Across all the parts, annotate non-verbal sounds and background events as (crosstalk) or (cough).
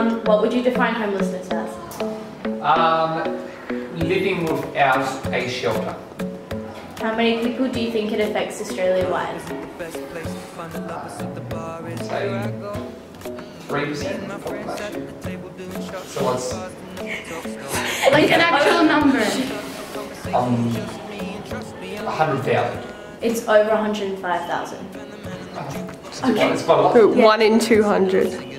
Um, what would you define homelessness as? Um, living without a shelter. How many people do you think it affects Australia-wide? Say three percent of the population. So what's (laughs) Like an actual number. um a hundred thousand? It's over 105,000. It's quite a lot. One in 200.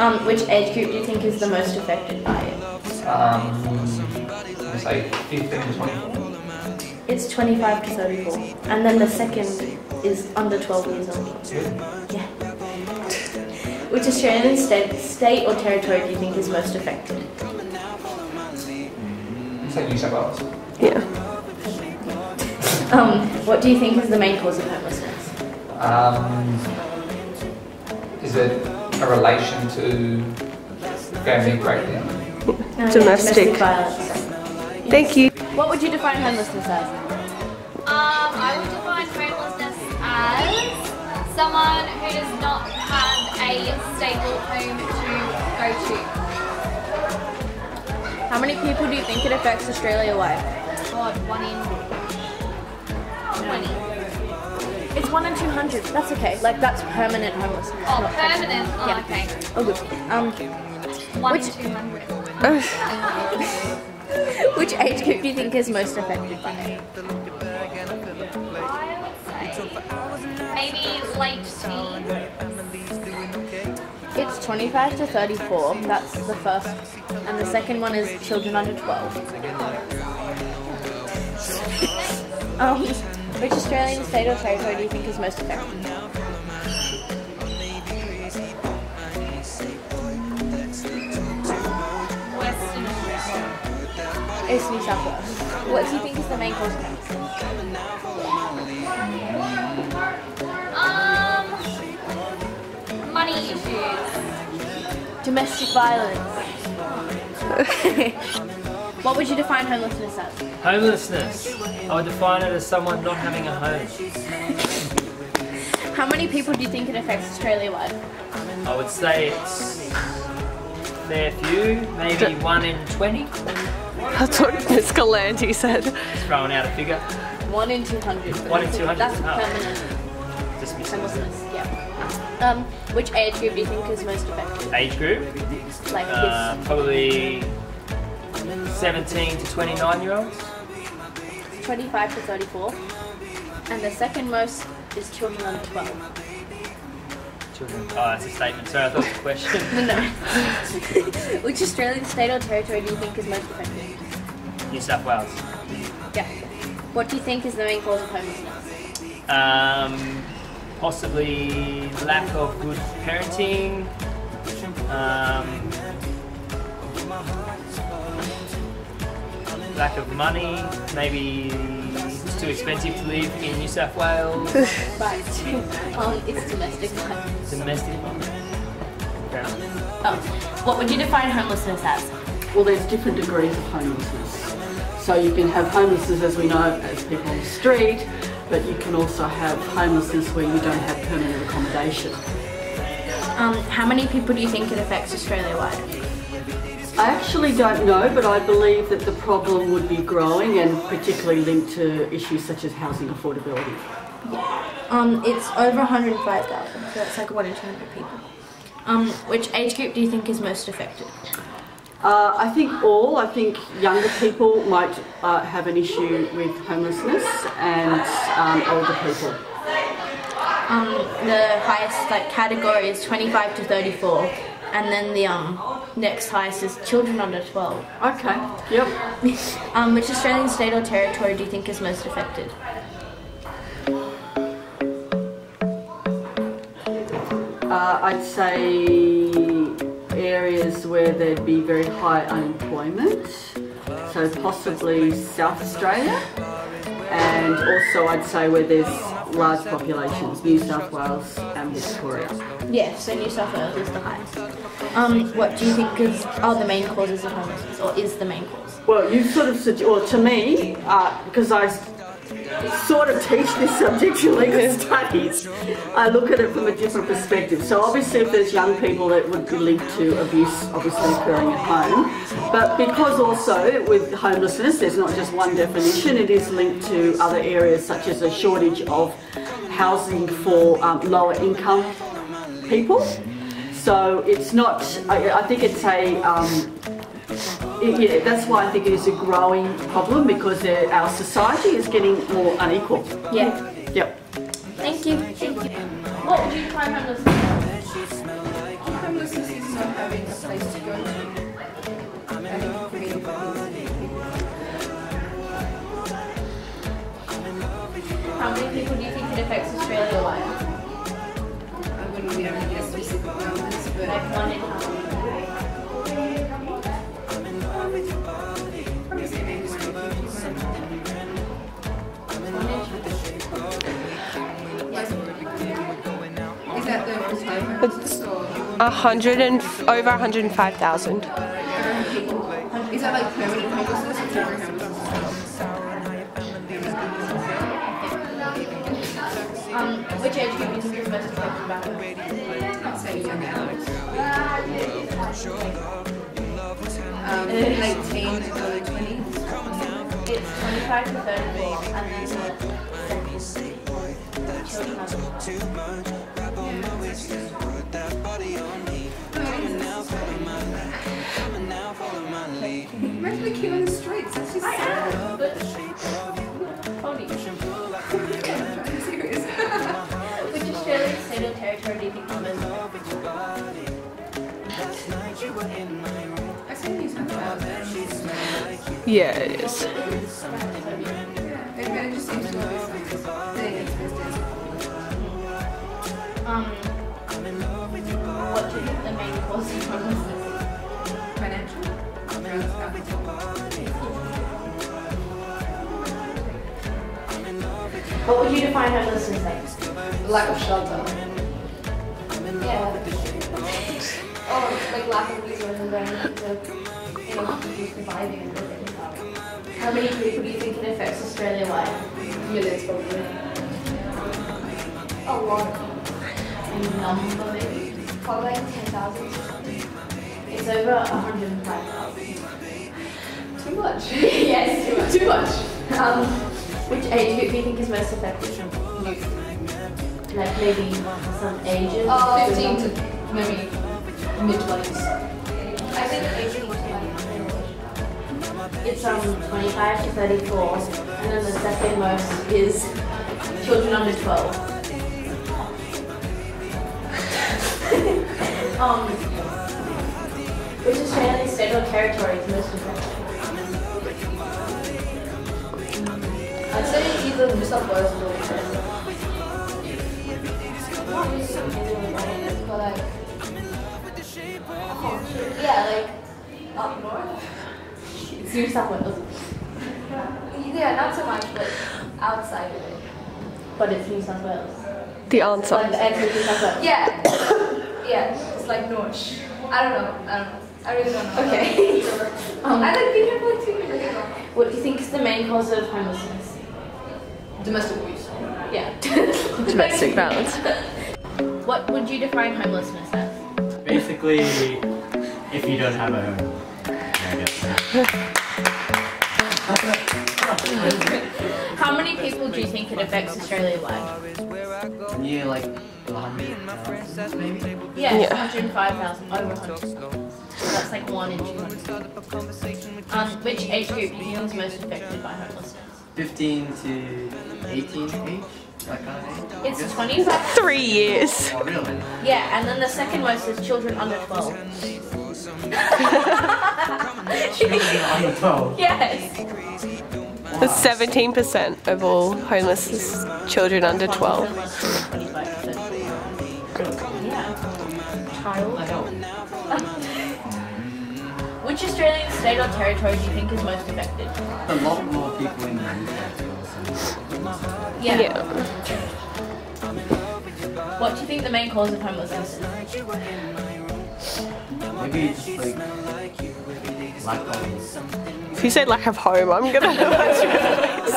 Um, which age group do you think is the most affected by it? Um, let's say fifteen to twenty-four. It's 25 to 34. And then the second is under 12 years old. Yeah. (laughs) Which Australian state, state or territory do you think is most affected? Say New South Wales. Yeah. (laughs) Um, what do you think is the main cause of homelessness? Um, is it a relation to family breakdown? Uh, Domestic. violence. Thank you. What would you define homelessness as? Um, I would define homelessness as someone who does not have a stable home to go to. How many people do you think it affects Australia-wide? God, one in 20. It's one in 200. That's okay. Like, that's permanent homelessness. Oh, not permanent. Oh, Yeah. okay. Oh, good. Um, One Which- in 200. (laughs) which age group do you think is most affected by it? I would say maybe late teen. It's 25 to 34. That's the first. And the second one is children under 12. (laughs) um, which Australian state or territory do you think is most? Western Australia. It's New South Wales. What do you think is the main cause of? Um, money issues. Domestic violence. (laughs) what would you define homelessness as? Homelessness. I would define it as someone not having a home. How many people do you think it affects Australia-wide? I would say it's fair few, maybe one in 20. That's what Miss Galanti said. Just throwing out a figure. One in 200. One in 200? That's Oh. permanent Just homelessness, yeah. Um, which age group do you think is most affected? age group. Like Uh, probably 17 to 29 year olds. 25 to 34. And the second most is children under 12. Children. Oh, that's a statement. Sorry, I thought it was a question. (laughs) No, no. (laughs) which Australian state or territory do you think is most affected? New South Wales. Yeah. What do you think is the main cause of homelessness? Um, possibly lack of good parenting. Um, lack of money. Maybe it's too expensive to live in New South Wales. (laughs) Right. um, it's domestic violence. Domestic violence. Fair. Oh, what would you define homelessness as? Well, there's different degrees of homelessness. So you can have homelessness, as we know, as people on the street, but you can also have homelessness where you don't have permanent accommodation. Um, how many people do you think it affects Australia-wide? I actually don't know, but I believe that the problem would be growing and particularly linked to issues such as housing affordability. Um, it's over 105,000, so that's like 1 in 200 people. Um, which age group do you think is most affected? Uh, I think all, I think younger people might uh, have an issue with homelessness and um, older people. Um, the highest like category is 25 to 34, and then the um next highest is children under 12. Okay, yep. (laughs) Um, which Australian state or territory do you think is most affected? Uh, I'd say areas where there'd be very high unemployment, so possibly South Australia, and also I'd say where there's large populations, New South Wales and Victoria. Yeah, so New South Wales is the highest. Um, what do you think is are the main causes of homelessness, or is the main cause? Well, you sort of, or to me, uh, because I sort of teach this subject in legal studies, I look at it from a different perspective. So obviously if there's young people that would be linked to abuse obviously occurring at home, but because also with homelessness there's not just one definition, it is linked to other areas such as a shortage of housing for um, lower income people. So it's not, I, I think it's a, um, it- yeah, that's why I think it is a growing problem because our society is getting more unequal. Yeah. Yep. Thank you. Thank you. What would you define homelessness as? Homelessness is not having a place to go to. And How many people do you think it affects Australia wide? I wouldn't be able to get specific numbers, but Like one in how many? probably say maybe one in fifty. Is that the full-time homelessness A hundred and over 105,000. is that like permanent homelessness or temporary homelessness? Um, which age Um, late teens, early twenties. It's 25 to 34, and then the second children under Imagine the kid on the streets. That's just Financial. Drugs, alcohol. What would you define homelessness as? Lack of shelter. Yeah. (laughs) oh, like lack of resources or anything to, uh, you know, keep you surviving and living. How many people do you think it affects Australia wide? Millions probably. A lot. In number, maybe? Probably like 10,000. It's over 105,000. Too much. (laughs) yes, too much. Too much. Um, which age group do you think is most affected? Like maybe some ages? Oh, 15 to maybe mid 20s. I think 18 to like It's um 25 to 34, and then the second most is children under 12. (laughs) um, which Australian state or territory is most? I'd say either New South Wales or Australia. But like, yeah, like up north. It's New South Wales, Yeah, not so much, but outside of it. but it's New South Wales. The Like answer. the answer is New South Wales. Yeah, yeah, it's like north. I don't know. I don't know. I really don't know. Okay. (laughs) um, I like been here for like two years. ago. what do you think is the main cause of homelessness? Domestic abuse. Yeah. (laughs) Domestic violence. (laughs) What would you define homelessness as? Basically, if you don't have a home. Yeah, I guess. How many people do you think it affects Australia wide? Yeah, like a hundred thousand maybe. Yeah, Yeah. 105,000, over 100. So that's like 1 in 200. Um, which age group do you think is most affected by homelessness? 15 to 18 age, that kind of age. It's 25. Three years. Oh, really? Yeah, and then the second most is children under 12. Children under 12. Yes. That's 17% of all homeless is children under 12. Which Australian state or territory do you think is most affected? A lot more people in the New South Wales. Yeah. Yeah. What do you think the main cause of homelessness is? Maybe it's like lack of If you say lack of home, I'm gonna (laughs) punch you in the face.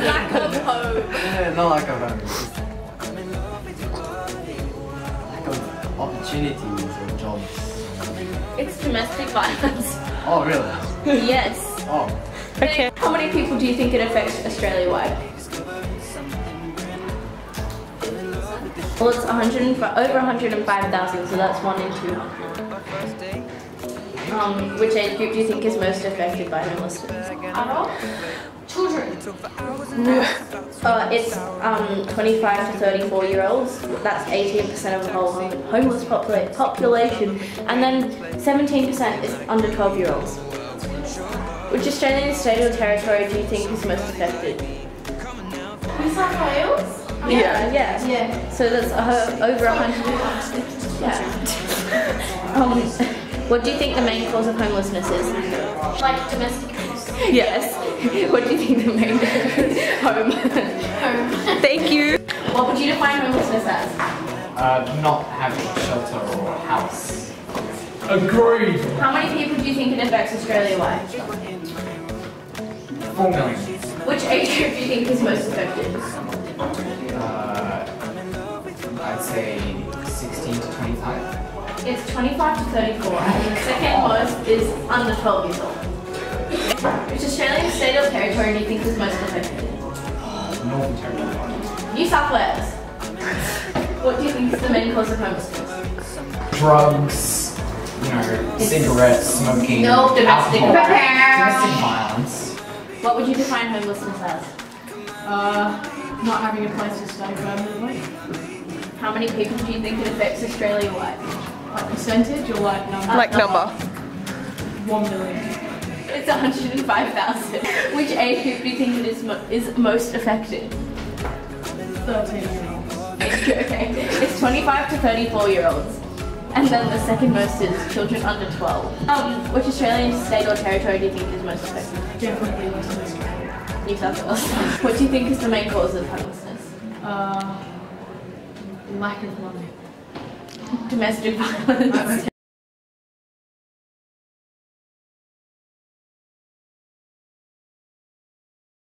Lack of hope. Eh, not lack of um, lack of opportunities or jobs. It's domestic violence. Oh really? yes. Oh. Okay. How many people do you think it affects Australia-wide? Well, it's 105, over 105,000, so that's one in 200. Um, which age group do you think is most affected by homelessness? Adult? Children. Uh, it's um, 25 to 34 year olds. That's 18% of the whole homeless popula- population. And then 17% is under 12 year olds. Which Australian state or territory do you think is most affected? New South Wales? Yeah, yeah. Yeah. So that's uh, over 100. Yeah. (laughs) um, what do you think the main cause of homelessness is? Like domestic abuse. Yes. (laughs) what do you think the main cause? home? Home. Thank you. what would you define homelessness as? Uh, not having shelter or a house. Agreed. How many people do you think it affects Australia-wide? Four million. Which age group do you think is most affected? Uh, I'd say 16 to 25. It's 25 to 34, and the second most is under 12 years old. Which Australian state or territory do you think is most affected? Northern Territory. New South Wales. What do you think is the main cause of homelessness? Drugs, you know, cigarettes, smoking. No, domestic alcohol, violence. Domestic violence. What would you define homelessness as? Uh, not having a place to stay permanently. How many people do you think it affects Australia-wide? Like percentage or like number? Like number. One million. It's 105,000. (laughs) Which age group do you think it is, mo- is most affected? 13 year olds. (laughs) okay, it's 25 to 34 year olds. And then the second most is children under 12. Um, which Australian state or territory do you think is most affected? Definitely Western Australia. Wales. what do you think is the main cause of homelessness? Uh, lack of money. Domestic violence. (laughs)